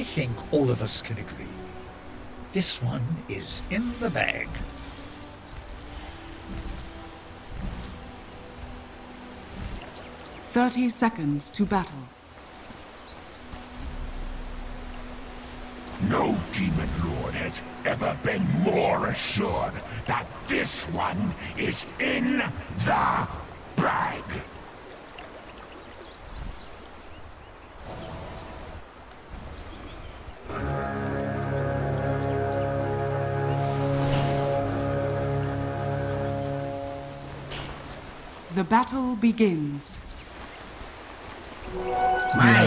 I think all of us can agree. This one is in the bag. Thirty seconds to battle. No Demon Lord has ever been more assured that this one is in the bag. The battle begins. My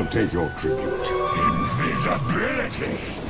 I'll take your tribute. Invisibility.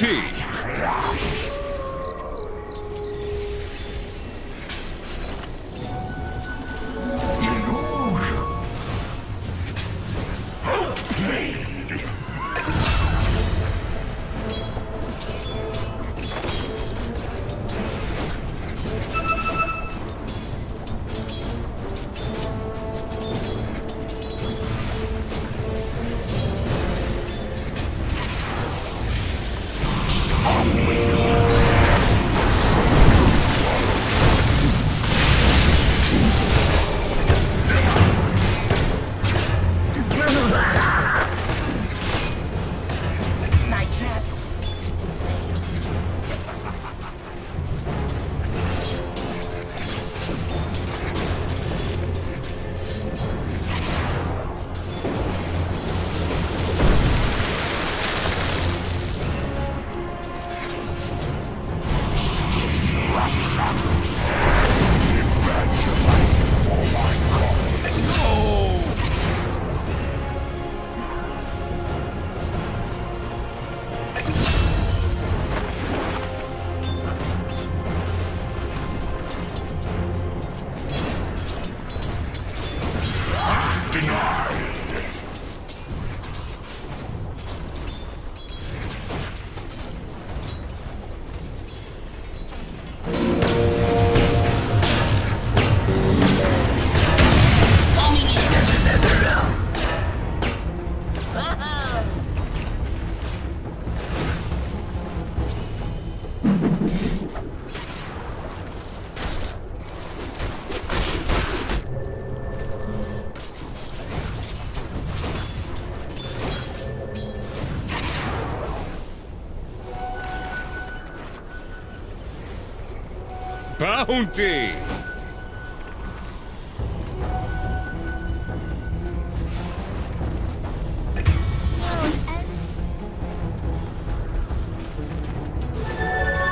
Extra Bounty!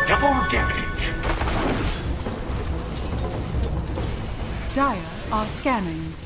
Double damage. Dire are scanning.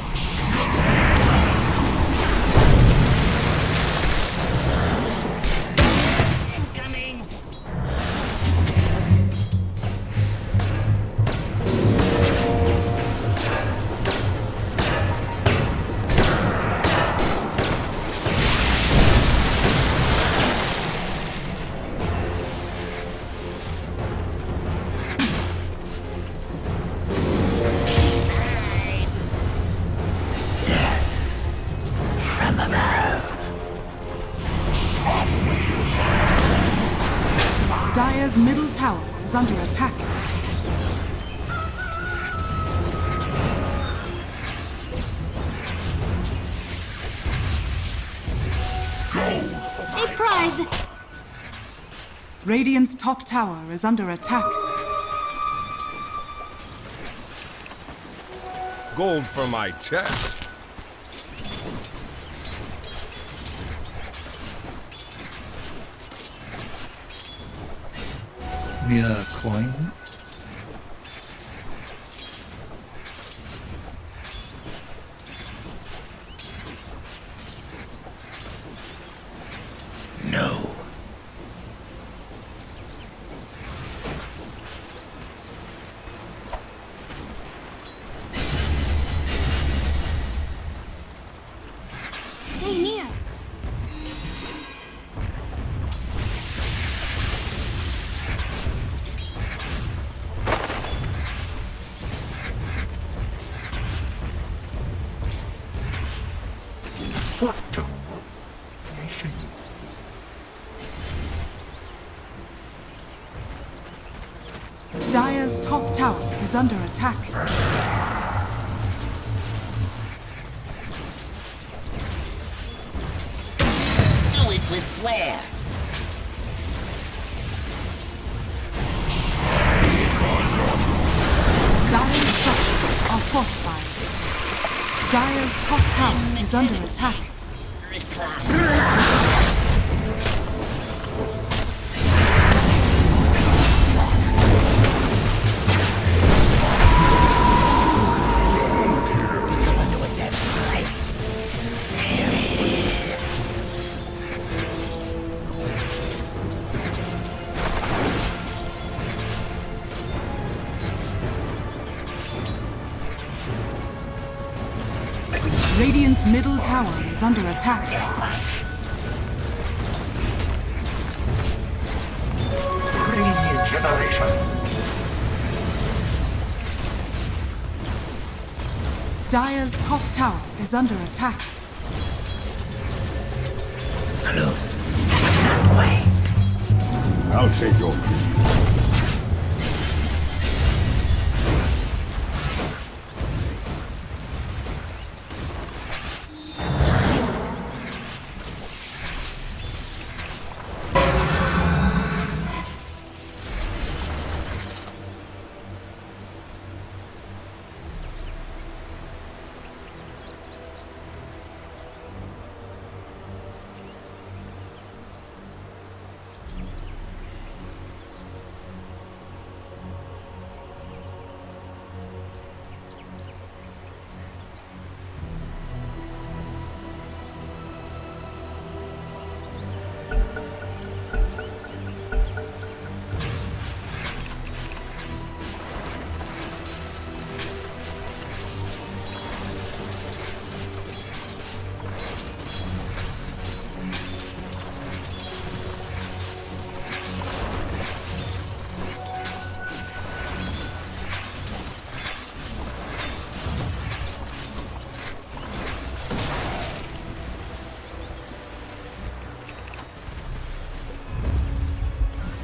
Tower is under attack. A prize! Radiant's top tower is under attack. Gold for my chest. Mere coin? What to? I top tower is under attack. Do it with flair. Dire's structures are fortified. Dire's top tower is under attack. Recline. Is under attack. Regeneration. Dire's top tower is under attack. Close. I'll take your tribute.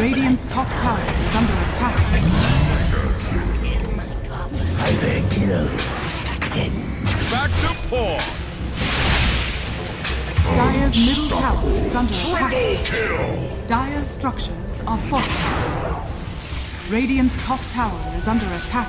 Radiant's top tower is under attack. Been. Back to four. Dire's middle tower is under attack. Dire's structures are fortified. Radiant's top tower is under attack.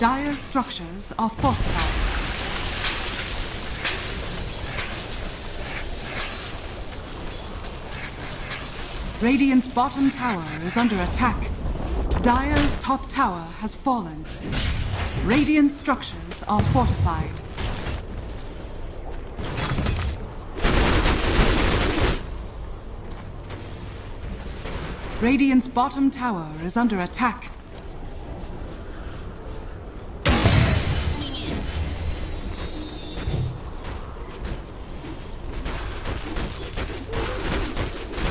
Dire's structures are fortified. Radiant's bottom tower is under attack. Dire's top tower has fallen. Radiant structures are fortified. Radiant's bottom tower is under attack.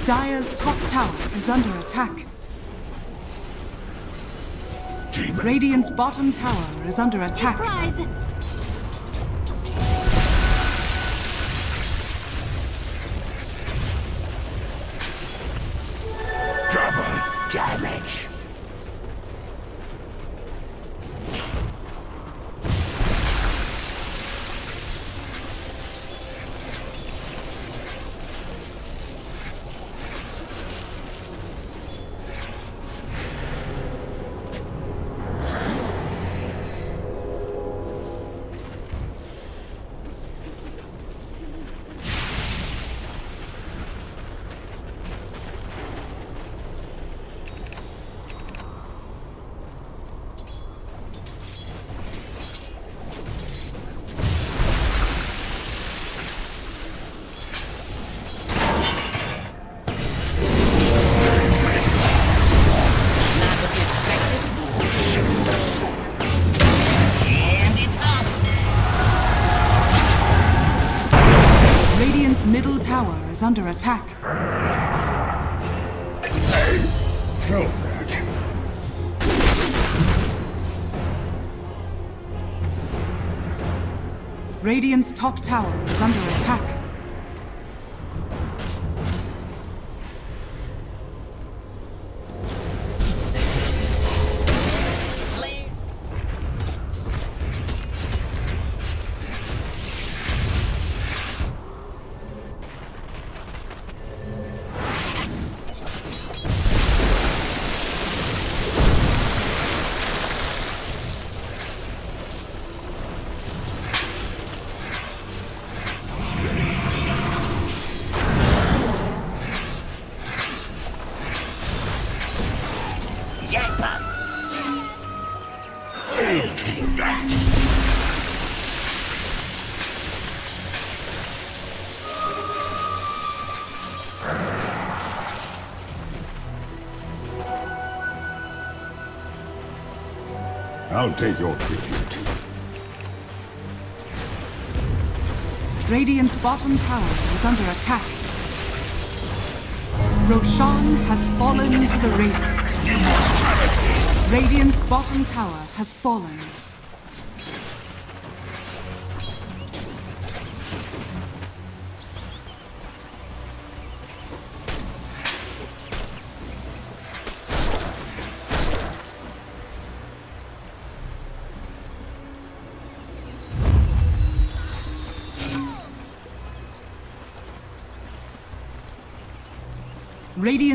Dire's top tower is under attack. Demon. Radiant's bottom tower is under attack. Surprise! Double damage. Is under attack. Felt that. Radiant's top tower is under attack. I'll take your tribute. Radiant's bottom tower is under attack. Roshan has fallen to the Radiant. Radiant's bottom tower has fallen.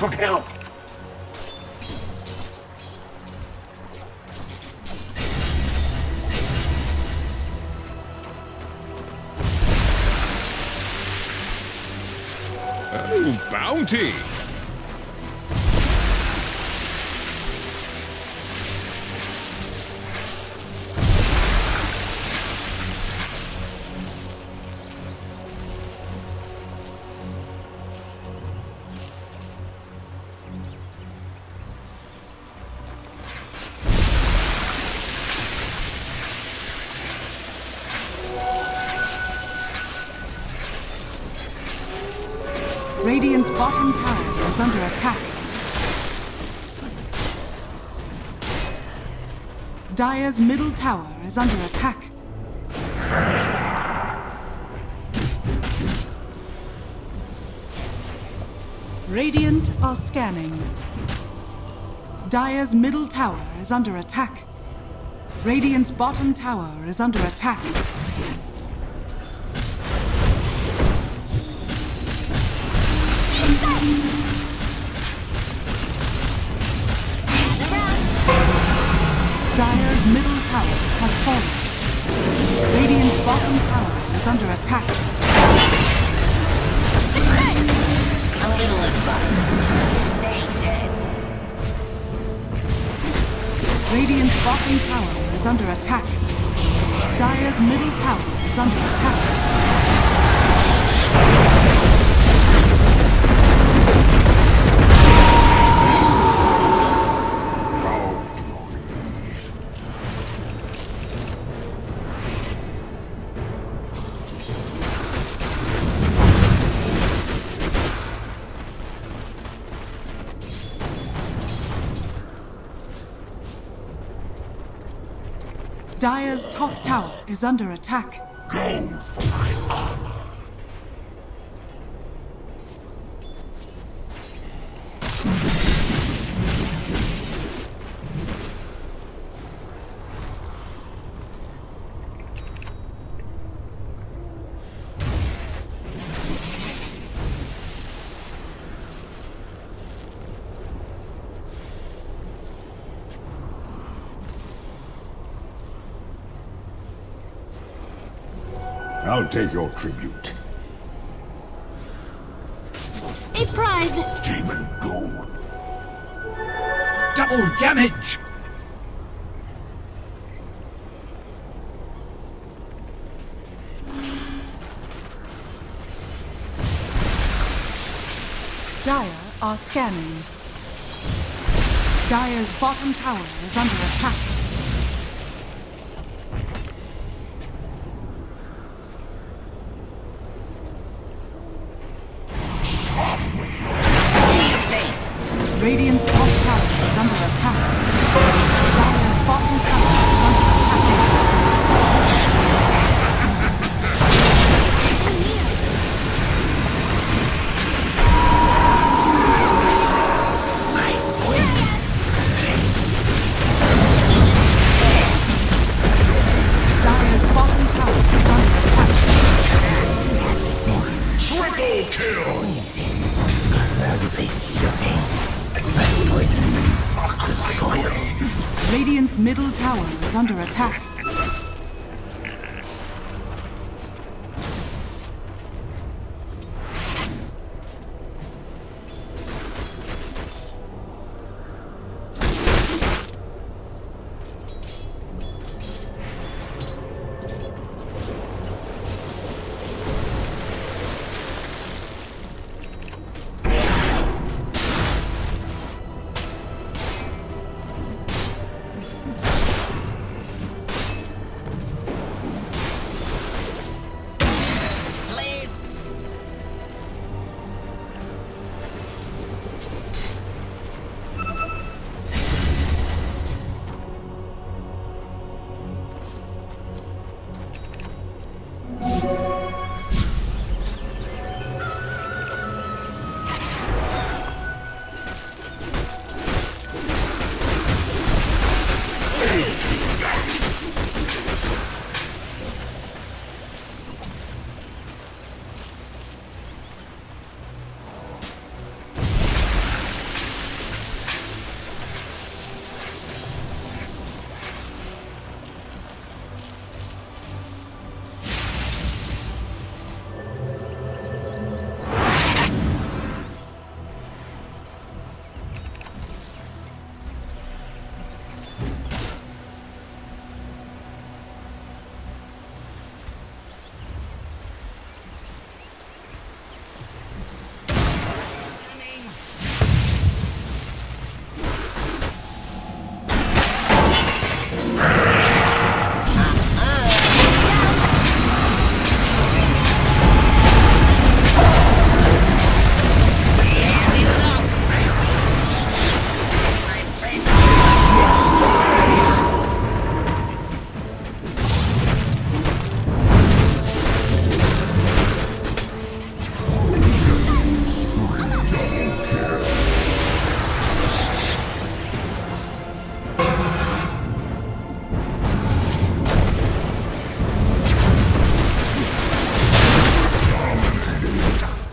Should help. Radiant's bottom tower is under attack. Dire's middle tower is under attack. Radiant are scanning. Dire's middle tower is under attack. Radiant's bottom tower is under attack. Tower has fallen. Radiant's bottom tower is under attack. A little advice. Stay dead. Radiant's bottom tower is under attack. Dire's middle tower is under attack. Dire's top tower is under attack. Go for my. Take your tribute. A prize! Demon ghoul. Double damage! Dire are scanning. Dire's bottom tower is under attack.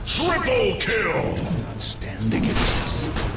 Triple kill! Not Stand against us.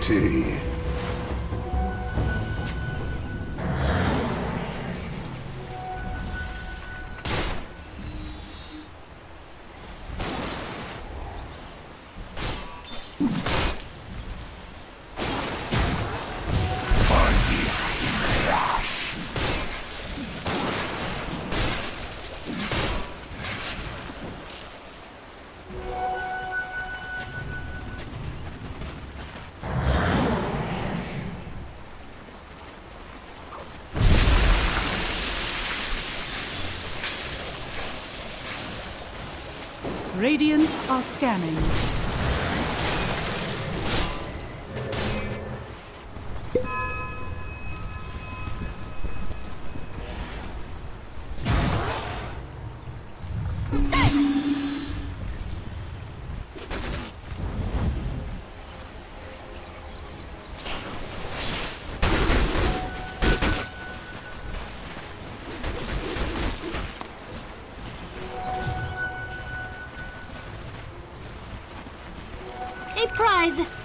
Ability. Are scanning. Prize!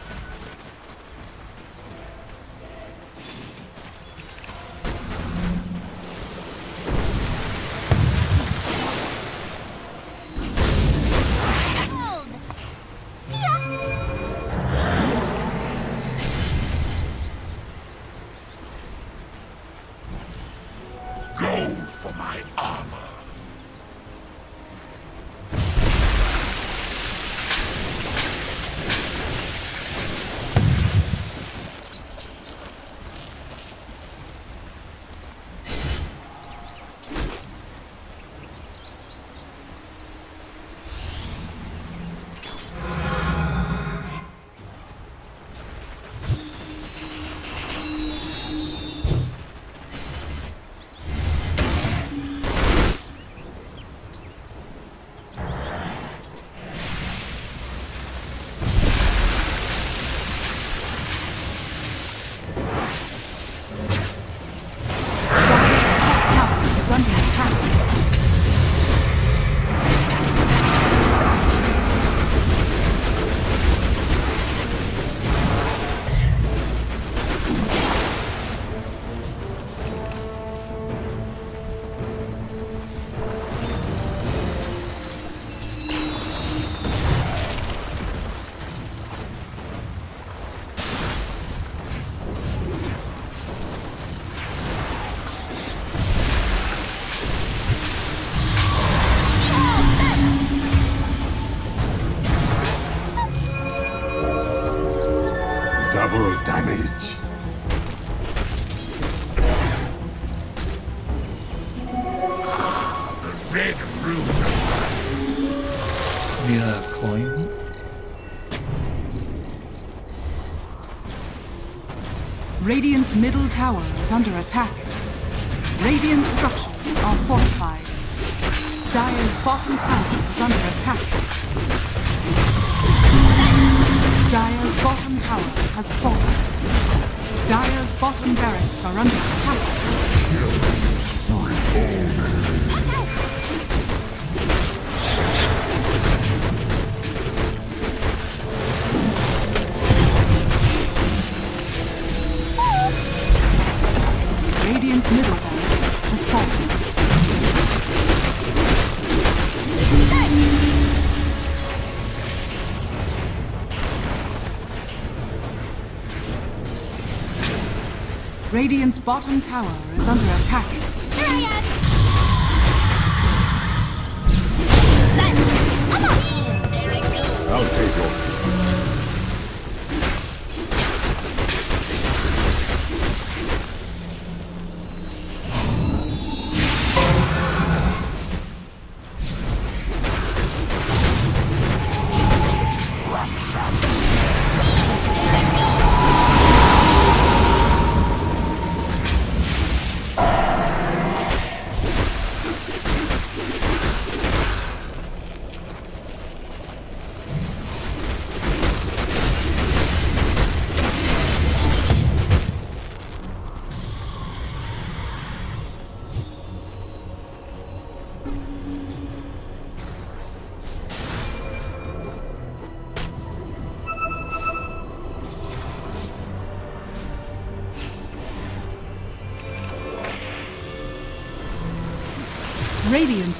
Tower is under attack. Radiant structures are fortified. Dire's bottom tower is under attack. Dire's bottom tower has fallen. Dire's bottom barracks are under attack. Radiant's bottom tower is under attack. Here I am! Such! Come on! There I go! I'll take your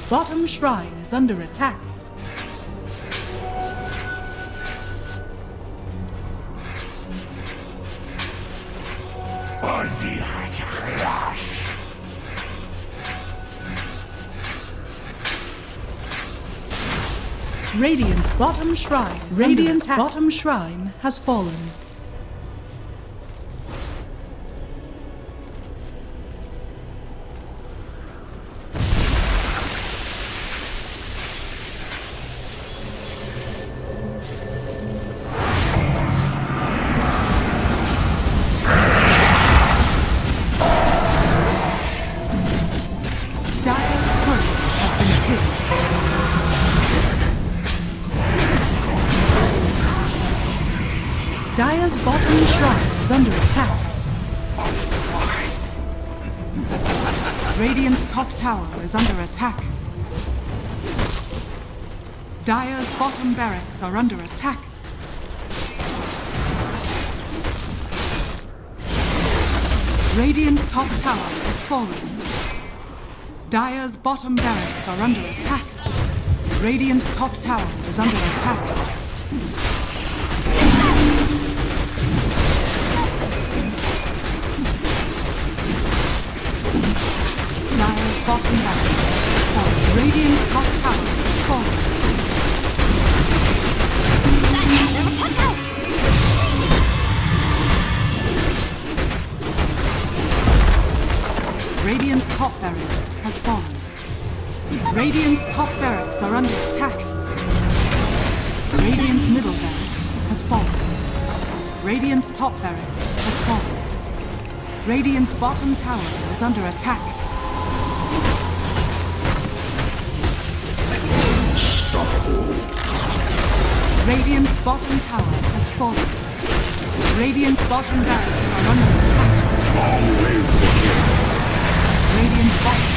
bottom shrine is under attack. Radiant's bottom shrine Radiant's bottom shrine has fallen. Attack. Dire's bottom barracks are under attack. Radiant's top tower is falling. Dire's bottom barracks are under attack. Radiant's top tower is under attack. Radiant's top tower is falling. Radiant's top barracks has fallen. Radiant's top barracks are under attack. Radiant's middle barracks has fallen. Radiant's top barracks has fallen. Radiant's bottom tower is under attack. Radiant's bottom tower has fallen. Radiant's bottom barracks are under attack. Radiant's bottom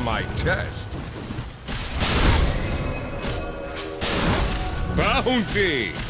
For my chest. Bounty!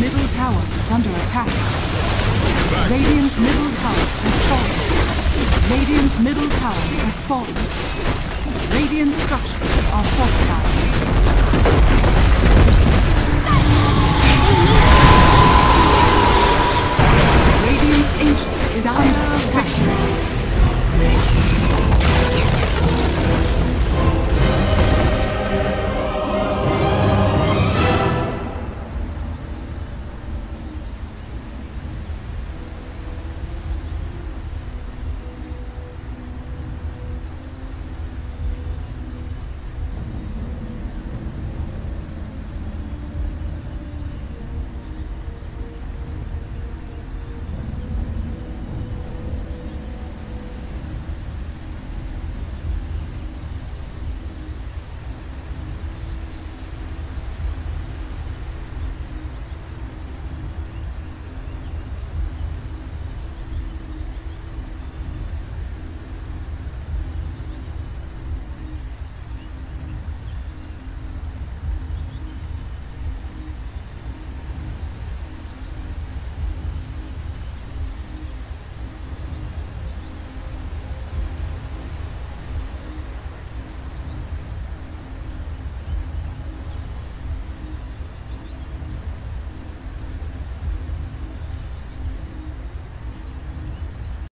Middle tower is under attack. Radiant's middle tower has fallen. Radiant's middle tower has fallen. Radiant structures are fortified.